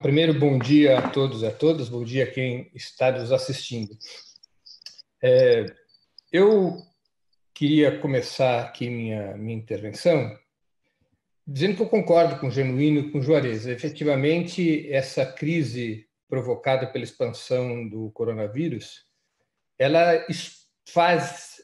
Primeiro, bom dia a todos e a todas, bom dia a quem está nos assistindo. É, eu queria começar aqui minha, minha intervenção dizendo que eu concordo com o Genuíno e com o Juarez. Efetivamente, essa crise provocada pela expansão do coronavírus, ela faz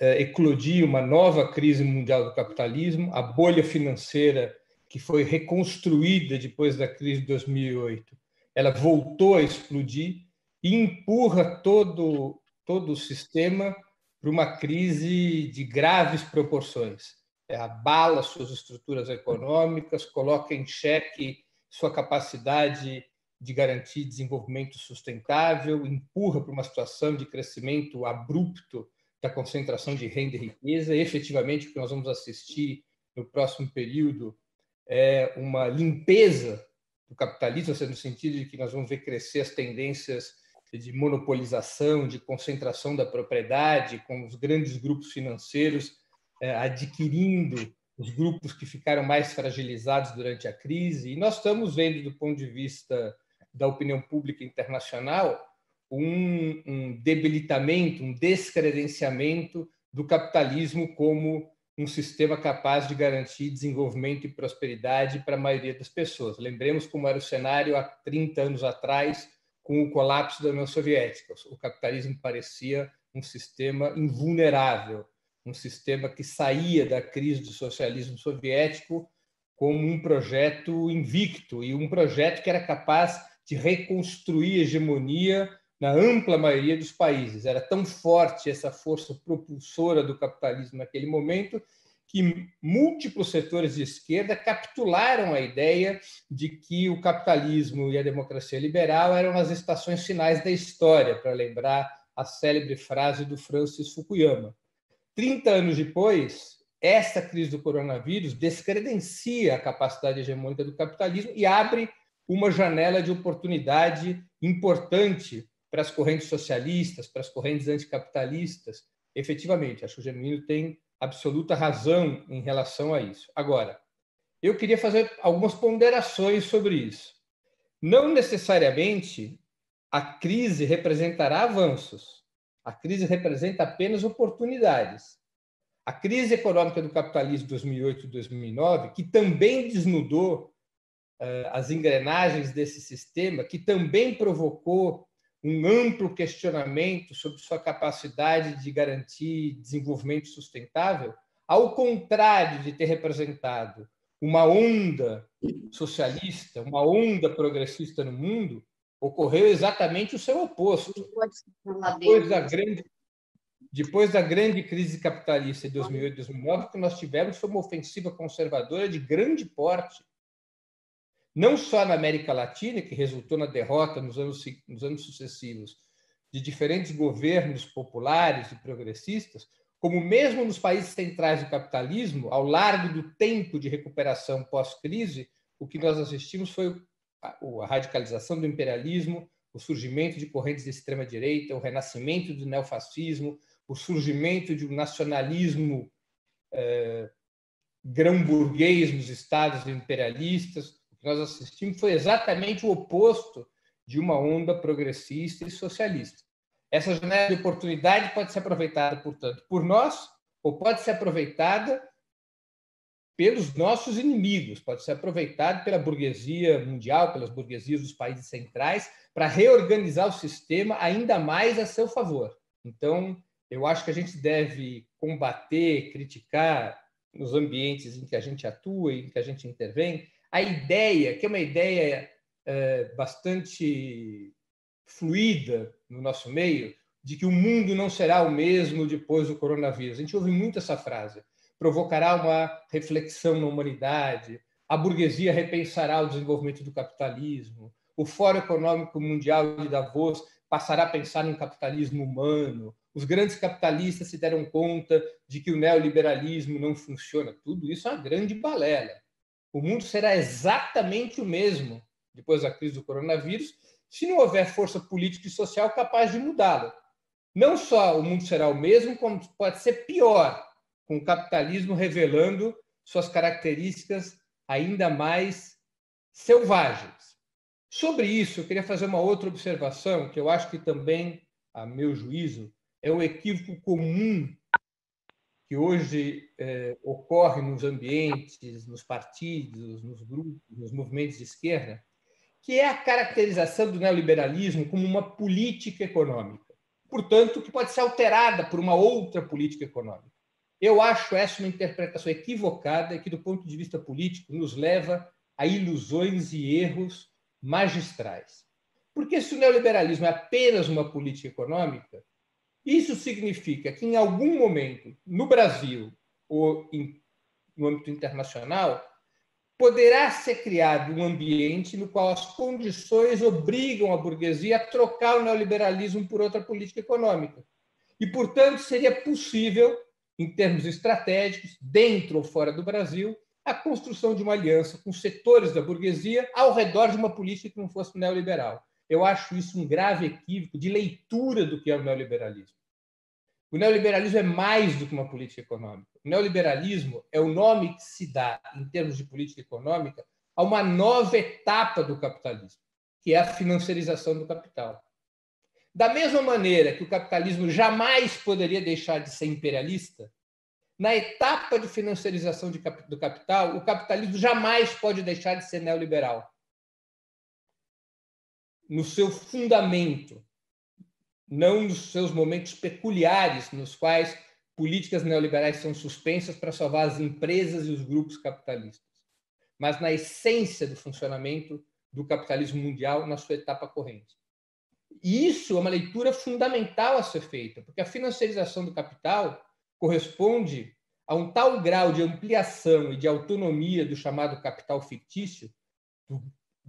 é, eclodir uma nova crise mundial do capitalismo, a bolha financeira que foi reconstruída depois da crise de 2008, ela voltou a explodir e empurra todo, todo o sistema para uma crise de graves proporções. É, abala suas estruturas econômicas, coloca em xeque sua capacidade de garantir desenvolvimento sustentável, empurra para uma situação de crescimento abrupto da concentração de renda e riqueza. E, efetivamente, o que nós vamos assistir no próximo período é uma limpeza do capitalismo, no sentido de que nós vamos ver crescer as tendências de monopolização, de concentração da propriedade, com os grandes grupos financeiros é, adquirindo os grupos que ficaram mais fragilizados durante a crise. E nós estamos vendo, do ponto de vista da opinião pública internacional, um, um debilitamento, um descredenciamento do capitalismo como um sistema capaz de garantir desenvolvimento e prosperidade para a maioria das pessoas. Lembremos como era o cenário há 30 anos atrás, com o colapso da União Soviética. O capitalismo parecia um sistema invulnerável, um sistema que saía da crise do socialismo soviético como um projeto invicto e um projeto que era capaz de reconstruir hegemonia na ampla maioria dos países. Era tão forte essa força propulsora do capitalismo naquele momento que múltiplos setores de esquerda capitularam a ideia de que o capitalismo e a democracia liberal eram as estações finais da história, para lembrar a célebre frase do Francis Fukuyama. Trinta anos depois, essa crise do coronavírus descredencia a capacidade hegemônica do capitalismo e abre uma janela de oportunidade importante para as correntes socialistas, para as correntes anticapitalistas. Efetivamente, acho que o Genuíno tem absoluta razão em relação a isso. Agora, eu queria fazer algumas ponderações sobre isso. Não necessariamente a crise representará avanços. A crise representa apenas oportunidades. A crise econômica do capitalismo de 2008 e 2009, que também desnudou uh, as engrenagens desse sistema, que também provocou um amplo questionamento sobre sua capacidade de garantir desenvolvimento sustentável, ao contrário de ter representado uma onda socialista, uma onda progressista no mundo, ocorreu exatamente o seu oposto. Depois da grande, depois da grande crise capitalista de 2008 e 2009, o que nós tivemos foi uma ofensiva conservadora de grande porte, não só na América Latina, que resultou na derrota nos anos, nos anos sucessivos de diferentes governos populares e progressistas, como mesmo nos países centrais do capitalismo, ao largo do tempo de recuperação pós-crise, o que nós assistimos foi a radicalização do imperialismo, o surgimento de correntes de extrema direita, o renascimento do neofascismo, o surgimento de um nacionalismo eh, grão-burguês nos estados imperialistas, que nós assistimos foi exatamente o oposto de uma onda progressista e socialista. Essa janela de oportunidade pode ser aproveitada, portanto, por nós ou pode ser aproveitada pelos nossos inimigos, pode ser aproveitada pela burguesia mundial, pelas burguesias dos países centrais, para reorganizar o sistema ainda mais a seu favor. Então, eu acho que a gente deve combater, criticar nos ambientes em que a gente atua, em que a gente intervém, a ideia, que é uma ideia é, bastante fluida no nosso meio, de que o mundo não será o mesmo depois do coronavírus. A gente ouve muito essa frase. Provocará uma reflexão na humanidade, a burguesia repensará o desenvolvimento do capitalismo, o Fórum Econômico Mundial de Davos passará a pensar no capitalismo humano, os grandes capitalistas se deram conta de que o neoliberalismo não funciona. Tudo isso é uma grande balela. O mundo será exatamente o mesmo depois da crise do coronavírus, se não houver força política e social capaz de mudá-lo. Não só o mundo será o mesmo, como pode ser pior, com o capitalismo revelando suas características ainda mais selvagens. Sobre isso, eu queria fazer uma outra observação, que eu acho que também, a meu juízo, é um equívoco comum que hoje é, ocorre nos ambientes, nos partidos, nos grupos, nos movimentos de esquerda, que é a caracterização do neoliberalismo como uma política econômica, portanto, que pode ser alterada por uma outra política econômica. Eu acho essa uma interpretação equivocada e que, do ponto de vista político, nos leva a ilusões e erros magistrais. Porque se o neoliberalismo é apenas uma política econômica, isso significa que, em algum momento, no Brasil ou em, no âmbito internacional, poderá ser criado um ambiente no qual as condições obrigam a burguesia a trocar o neoliberalismo por outra política econômica. E, portanto, seria possível, em termos estratégicos, dentro ou fora do Brasil, a construção de uma aliança com setores da burguesia ao redor de uma política que não fosse neoliberal. Eu acho isso um grave equívoco de leitura do que é o neoliberalismo. O neoliberalismo é mais do que uma política econômica. O neoliberalismo é o nome que se dá, em termos de política econômica, a uma nova etapa do capitalismo, que é a financiarização do capital. Da mesma maneira que o capitalismo jamais poderia deixar de ser imperialista, na etapa de financiarização do capital, o capitalismo jamais pode deixar de ser neoliberal. No seu fundamento, não nos seus momentos peculiares, nos quais políticas neoliberais são suspensas para salvar as empresas e os grupos capitalistas, mas na essência do funcionamento do capitalismo mundial na sua etapa corrente. E isso é uma leitura fundamental a ser feita, porque a financiarização do capital corresponde a um tal grau de ampliação e de autonomia do chamado capital fictício, do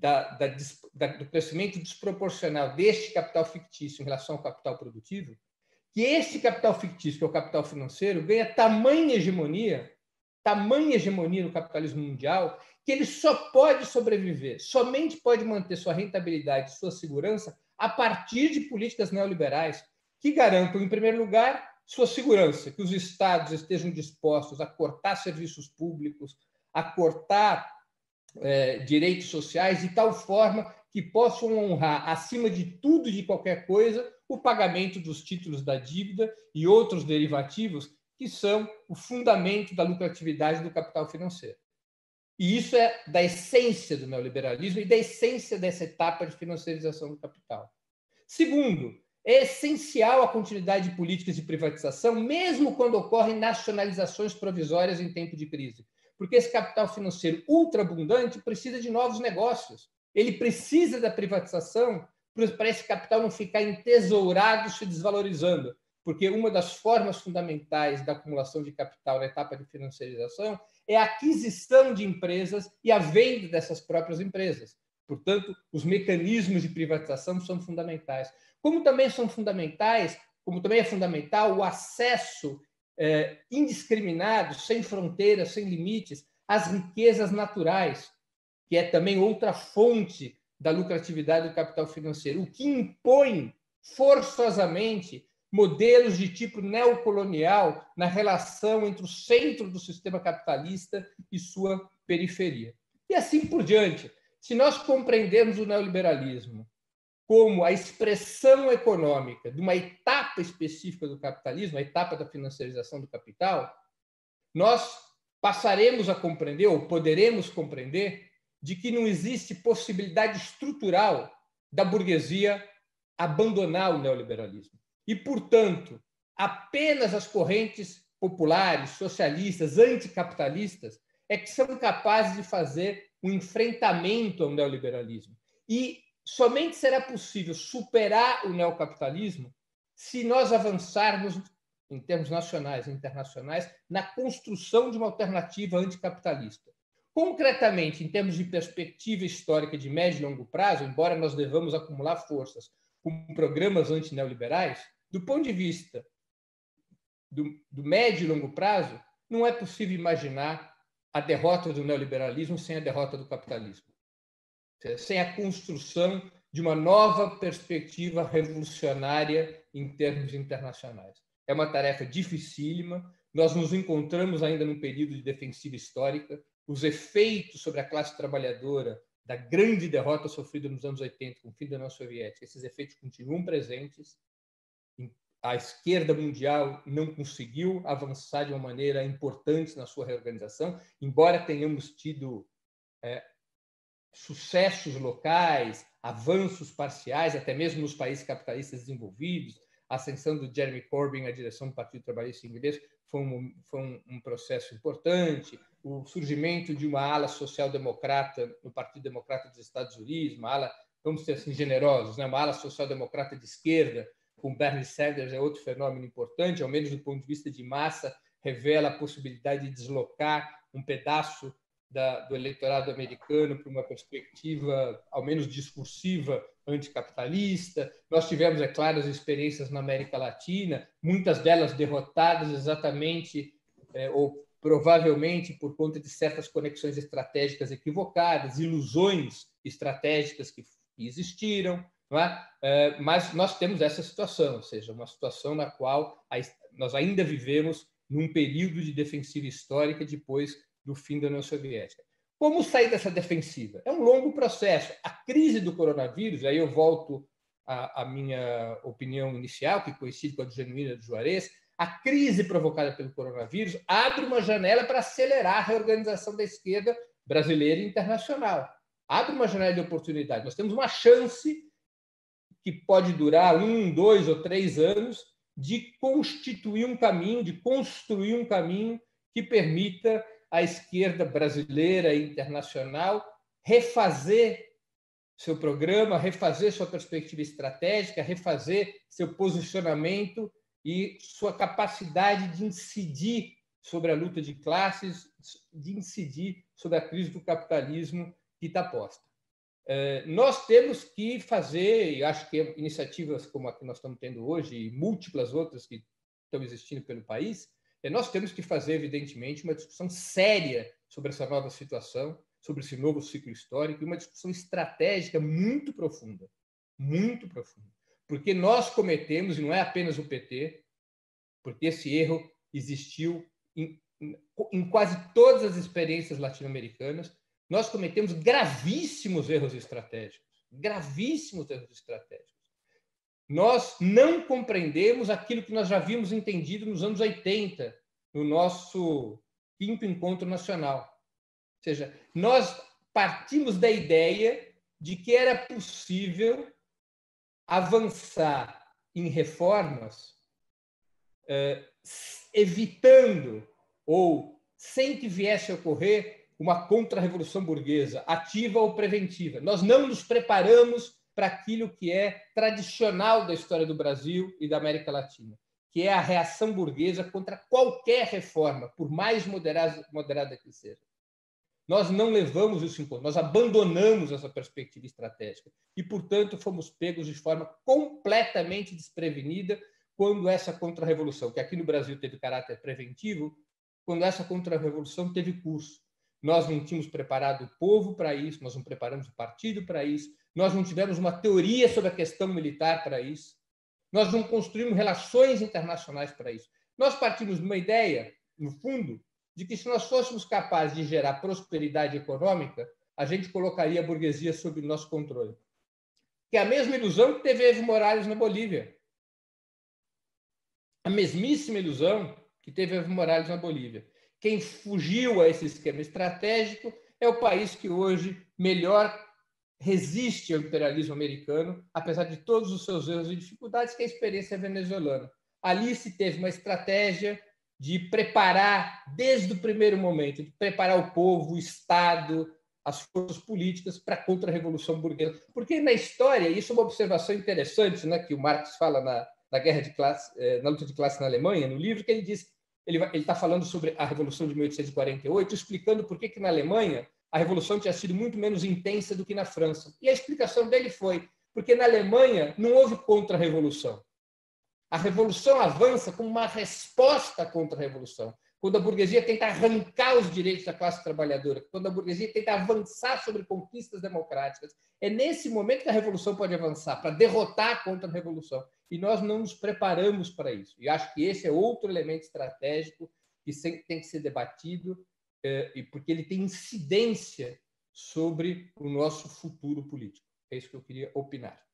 da, da, da, do crescimento desproporcional deste capital fictício em relação ao capital produtivo, que este capital fictício, que é o capital financeiro, ganha tamanha hegemonia, tamanha hegemonia no capitalismo mundial, que ele só pode sobreviver, somente pode manter sua rentabilidade, sua segurança, a partir de políticas neoliberais que garantam, em primeiro lugar, sua segurança, que os estados estejam dispostos a cortar serviços públicos, a cortar é, direitos sociais de tal forma que possam honrar, acima de tudo e de qualquer coisa, o pagamento dos títulos da dívida e outros derivativos que são o fundamento da lucratividade do capital financeiro. E isso é da essência do neoliberalismo e da essência dessa etapa de financiarização do capital. Segundo, é essencial a continuidade de políticas de privatização, mesmo quando ocorrem nacionalizações provisórias em tempo de crise porque esse capital financeiro ultraabundante precisa de novos negócios. Ele precisa da privatização para esse capital não ficar entesourado, se desvalorizando. Porque uma das formas fundamentais da acumulação de capital na etapa de financiarização é a aquisição de empresas e a venda dessas próprias empresas. Portanto, os mecanismos de privatização são fundamentais. Como também são fundamentais, como também é fundamental o acesso é, indiscriminados, sem fronteiras, sem limites, às riquezas naturais, que é também outra fonte da lucratividade do capital financeiro, o que impõe forçosamente modelos de tipo neocolonial na relação entre o centro do sistema capitalista e sua periferia. E assim por diante. Se nós compreendermos o neoliberalismo como a expressão econômica de uma etapa específica do capitalismo, a etapa da financiarização do capital, nós passaremos a compreender, ou poderemos compreender, de que não existe possibilidade estrutural da burguesia abandonar o neoliberalismo. E, portanto, apenas as correntes populares, socialistas, anticapitalistas, é que são capazes de fazer um enfrentamento ao neoliberalismo. E somente será possível superar o neocapitalismo se nós avançarmos, em termos nacionais e internacionais, na construção de uma alternativa anticapitalista. Concretamente, em termos de perspectiva histórica de médio e longo prazo, embora nós devamos acumular forças com programas antineoliberais, do ponto de vista do, do médio e longo prazo, não é possível imaginar a derrota do neoliberalismo sem a derrota do capitalismo sem a construção de uma nova perspectiva revolucionária em termos internacionais. É uma tarefa dificílima. Nós nos encontramos ainda num período de defensiva histórica. Os efeitos sobre a classe trabalhadora da grande derrota sofrida nos anos 80 com o fim da União Soviética. Esses efeitos continuam presentes. A esquerda mundial não conseguiu avançar de uma maneira importante na sua reorganização, embora tenhamos tido é, sucessos locais, avanços parciais, até mesmo nos países capitalistas desenvolvidos, a ascensão do Jeremy Corbyn à direção do Partido Trabalhista Inglês foi um, foi um, um processo importante, o surgimento de uma ala social-democrata no Partido Democrata dos Estados Unidos, uma ala, vamos ser assim, generosos, né? uma ala social-democrata de esquerda, com Bernie Sanders é outro fenômeno importante, ao menos do ponto de vista de massa, revela a possibilidade de deslocar um pedaço da, do eleitorado americano para uma perspectiva, ao menos discursiva, anticapitalista. Nós tivemos, é claro, as experiências na América Latina, muitas delas derrotadas exatamente é, ou provavelmente por conta de certas conexões estratégicas equivocadas, ilusões estratégicas que existiram. É? É, mas nós temos essa situação, ou seja, uma situação na qual nós ainda vivemos num período de defensiva histórica depois do fim da União Soviética. Como sair dessa defensiva? É um longo processo. A crise do coronavírus, aí eu volto à, à minha opinião inicial, que coincide com a do Genuína do Juarez, a crise provocada pelo coronavírus abre uma janela para acelerar a reorganização da esquerda brasileira e internacional. Abre uma janela de oportunidade. Nós temos uma chance que pode durar um, dois ou três anos de constituir um caminho, de construir um caminho que permita à esquerda brasileira e internacional refazer seu programa, refazer sua perspectiva estratégica, refazer seu posicionamento e sua capacidade de incidir sobre a luta de classes, de incidir sobre a crise do capitalismo que está posta. É, nós temos que fazer, e acho que iniciativas como a que nós estamos tendo hoje, e múltiplas outras que estão existindo pelo país, nós temos que fazer, evidentemente, uma discussão séria sobre essa nova situação, sobre esse novo ciclo histórico, e uma discussão estratégica muito profunda, muito profunda. Porque nós cometemos, e não é apenas o PT, porque esse erro existiu em, em quase todas as experiências latino-americanas, nós cometemos gravíssimos erros estratégicos, gravíssimos erros estratégicos. Nós não compreendemos aquilo que nós já havíamos entendido nos anos 80, no nosso quinto encontro nacional. Ou seja, nós partimos da ideia de que era possível avançar em reformas eh, evitando ou sem que viesse a ocorrer uma contra-revolução burguesa, ativa ou preventiva. Nós não nos preparamos para aquilo que é tradicional da história do Brasil e da América Latina, que é a reação burguesa contra qualquer reforma, por mais moderada, que seja. Nós não levamos isso em conta, nós abandonamos essa perspectiva estratégica e, portanto, fomos pegos de forma completamente desprevenida quando essa contra-revolução, que aqui no Brasil teve caráter preventivo, quando essa contra-revolução teve curso. Nós não tínhamos preparado o povo para isso, nós não preparamos o partido para isso, nós não tivemos uma teoria sobre a questão militar para isso, nós não construímos relações internacionais para isso. Nós partimos de uma ideia, no fundo, de que se nós fôssemos capazes de gerar prosperidade econômica, a gente colocaria a burguesia sob nosso controle. Que é a mesma ilusão que teve Evo Morales na Bolívia. A mesmíssima ilusão que teve Evo Morales na Bolívia. Quem fugiu a esse esquema estratégico é o país que hoje melhor resiste ao imperialismo americano, apesar de todos os seus erros e dificuldades, que é a experiência venezuelana. Ali se teve uma estratégia de preparar, desde o primeiro momento, de preparar o povo, o Estado, as forças políticas para a contra-revolução burguesa. Porque na história, isso é uma observação interessante, né, que o Marx fala na, na guerra de classe, eh, na luta de classe na Alemanha, no livro, que ele diz ele está falando sobre a Revolução de 1848, explicando por que, que na Alemanha a Revolução tinha sido muito menos intensa do que na França. E a explicação dele foi porque na Alemanha não houve contra-revolução. A revolução avança como uma resposta à contra-revolução. Quando a burguesia tenta arrancar os direitos da classe trabalhadora, quando a burguesia tenta avançar sobre conquistas democráticas, é nesse momento que a revolução pode avançar, para derrotar a contra-revolução e nós não nos preparamos para isso. E acho que esse é outro elemento estratégico que tem que ser debatido, é, porque ele tem incidência sobre o nosso futuro político. É isso que eu queria opinar.